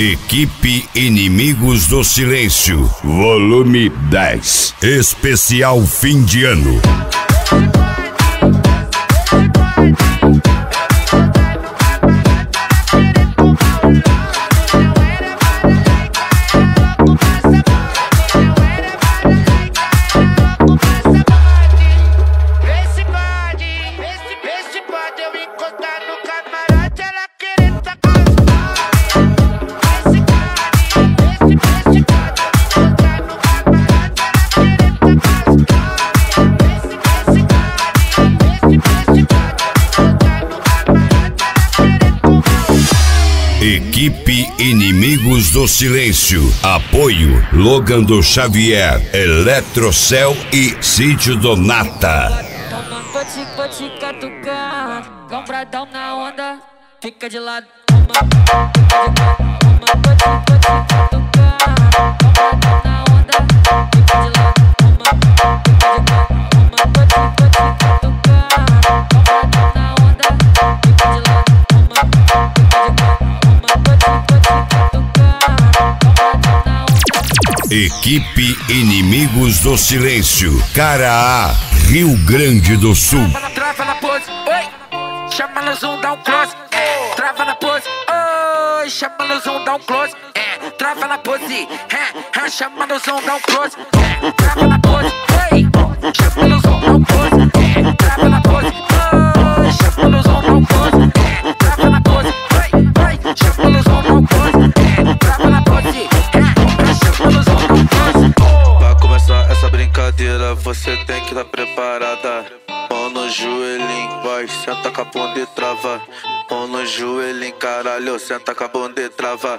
Equipe Inimigos do Silêncio, volume 10. Especial fim de ano. Equipe Inimigos do Silêncio. Apoio Logan do Xavier, Eletrocel e Sítio Donata. Toma, vou te, vou. Compradão na onda, fica de lado. Toma, toma, vou te, vou te catucar. Compradão na Equipe Inimigos do Silêncio. Cara A, Rio Grande do Sul. Trava na, pose, oi. Chama no zoom, dá um close. É. Trava na pose, oi. Chama no zoom, dá um close. É. Trava na pose, é. É. Chama no zoom, dá um close. É. Trava na pose, oi. Chama no zoom, dá um close. É. Trava na você tem que estar preparada. Mão no joelhinho, vai, senta com a bunda e trava. Mão no joelhinho, caralho, senta com a bunda e trava.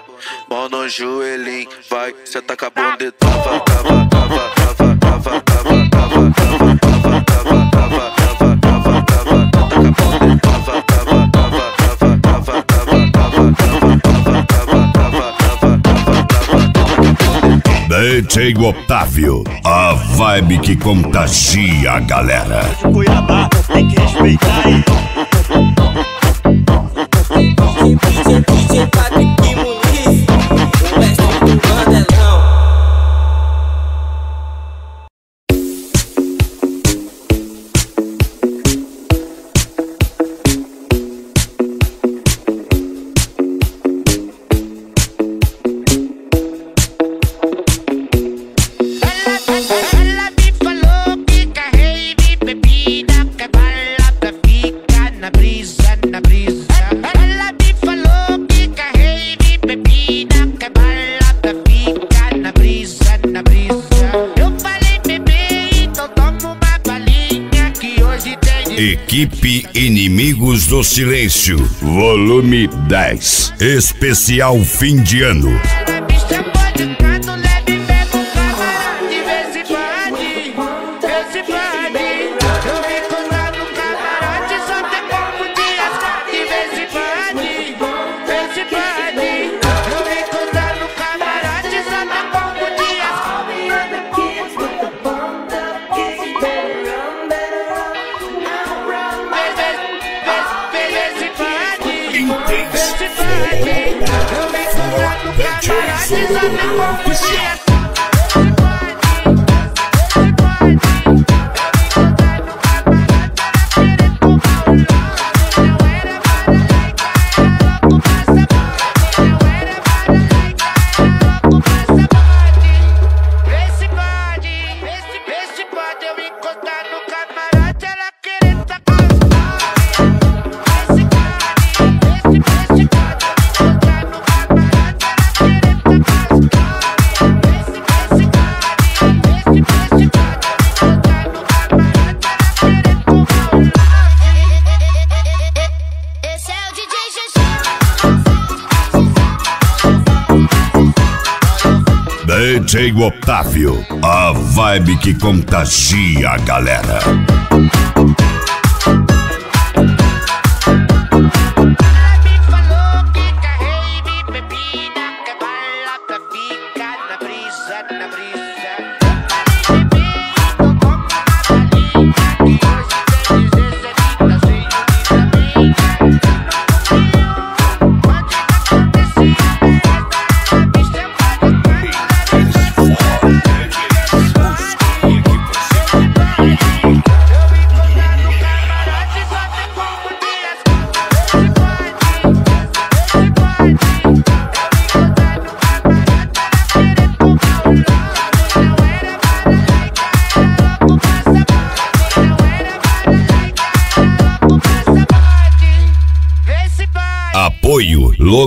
Mão no joelhinho, vai, senta com a bunda e. Trava, trava, trava, trava, trava, trava, trava. DJ Otávio, a vibe que contagia a galera. Cuiabá, tem que respeitar Inimigos do Silêncio, volume 10. Especial fim de ano. She's a number one. Yeah. DJ Otávio, a vibe que contagia a galera.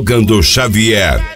Jogando Xavier.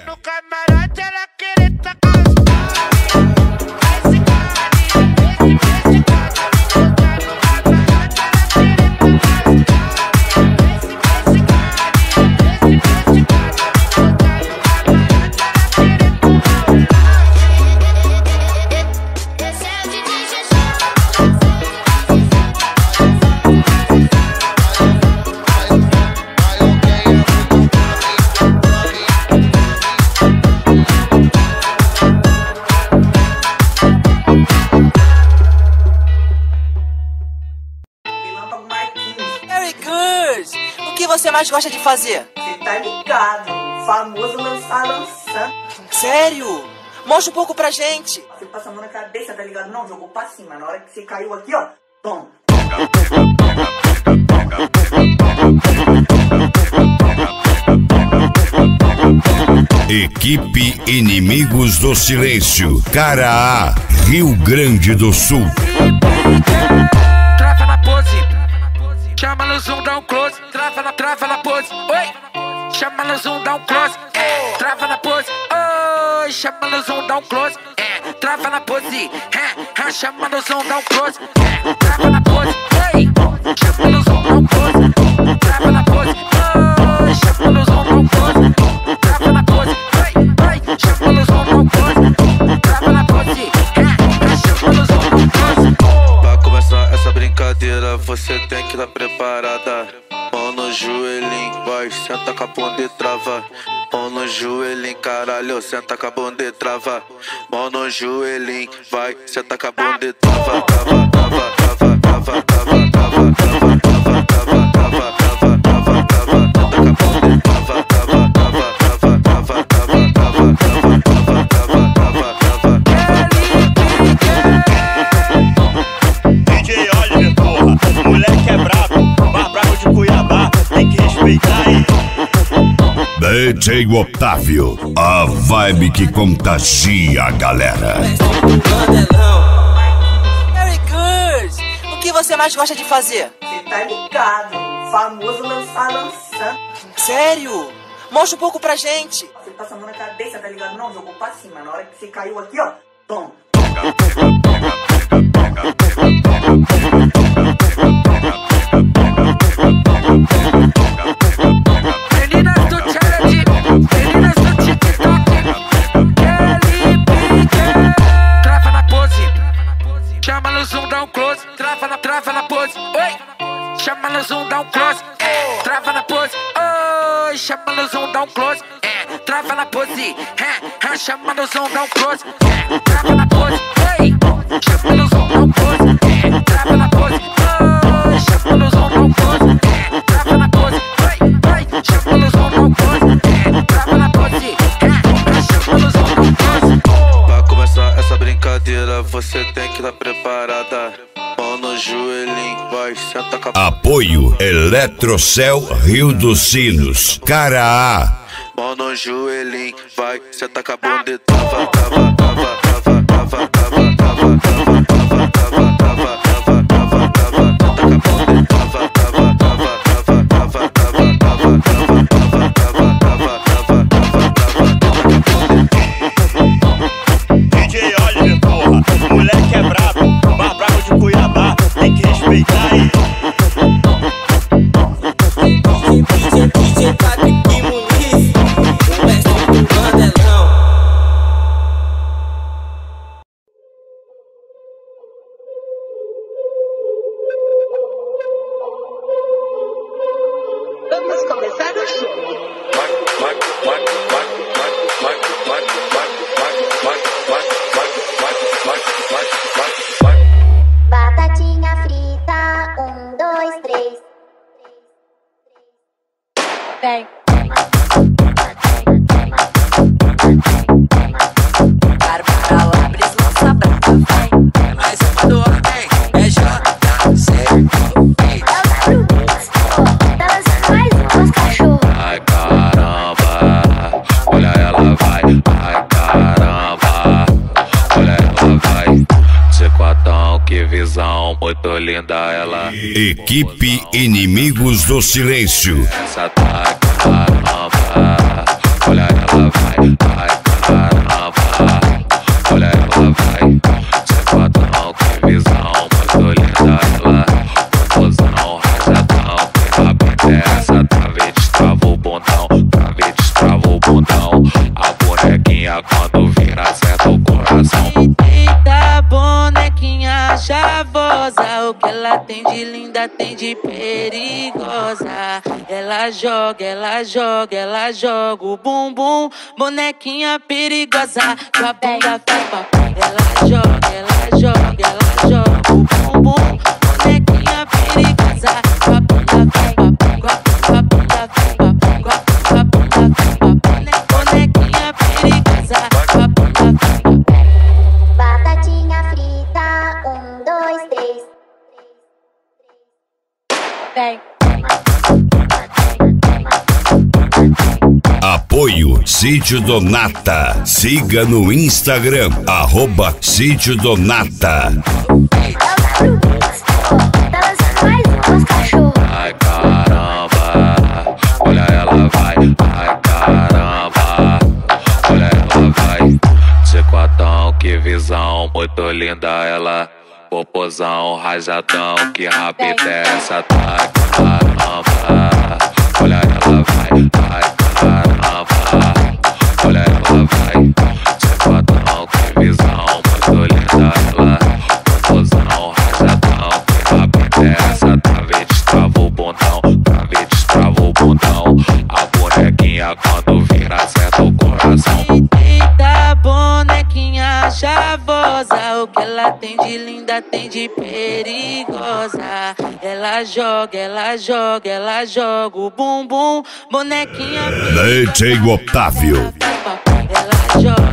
Que você mais gosta de fazer? Você tá ligado? O famoso lançar lançando. Sério? Mostra um pouco pra gente. Você passa a mão na cabeça, tá ligado? Não, jogou pra cima. Na hora que você caiu aqui, ó. Tom. Equipe Inimigos do Silêncio. Cara A, Rio Grande do Sul. Trava na pose. Chama no zoom, dá um close. Trava na, trava na pose. Oi. Chama no zoom, dá um close. É. Trava na pose. Oi. Chama no zoom, dá um close. É. Trava na pose. É. É. Chama no zoom, dá um close. É. Trava na pose. Oi. Chama no zoom, dá um close. Trava na pose. Oi. Chama no zoom, dá um close. Trava na pose. Chama um close. Trava na pose. É. É. Chama um close. Começar essa brincadeira, você tem que estar preparada. Senta com a bunda e trava. Mão no joelhinho, caralho, senta com a bunda e trava. Mão no joelhinho, vai, senta com a bunda e trava. Trava, trava, trava, trava, trava, trava, DJ Otávio, a vibe que contagia a galera. Very good! O que você mais gosta de fazer? Você tá ligado? Famoso lançar lançando. Sério? Mostra um pouco pra gente. Você passa a mão na cabeça, tá ligado? Não, jogou pra cima. Na hora que você caiu aqui, ó. Tom. Trava na, pose, oi. Chama no zoom, dá um close. É. Trava na pose, oi. Chama no zoom, dá um close. É. Trava na pose. É. Chama no zoom, dá um close. É. Trava na pose, oi. Chama no zoom, dá um close. É. Apoio Eletrocel Rio dos Sinos. Cara A, mão no joelhinho, vai, senta com a bunda e trava, trava, trava, trava, trava, bang, que visão muito linda ela. Equipe Inimigos do Silêncio. Essa tá caramba. olha ela vai, linda, tem de perigosa. Ela joga, ela joga, ela joga o bumbum. Bonequinha perigosa. Com a bunda papai. Ela joga, ela joga, ela joga o bumbum. Bonequinha perigosa. Sítio Donata. Siga no Instagram, arroba Sítio Donata. Ai caramba, olha ela vai, ai caramba, olha ela vai. Chicotão, que visão, muito linda ela. Popozão, rajadão, que rápida é essa? Ai caramba, linda, tem de perigosa. Ela joga, ela joga, ela joga o bumbum. Bonequinha DJ Otávio. Ela joga,